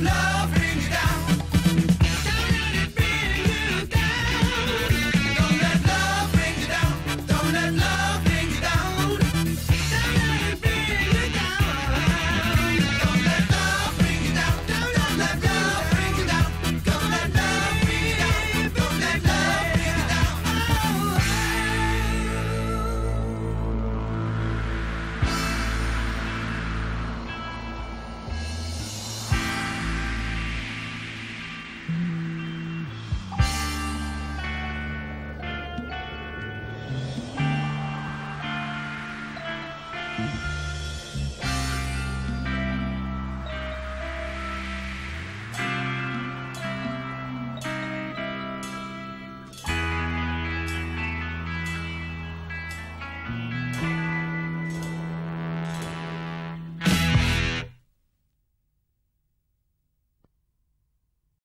live life.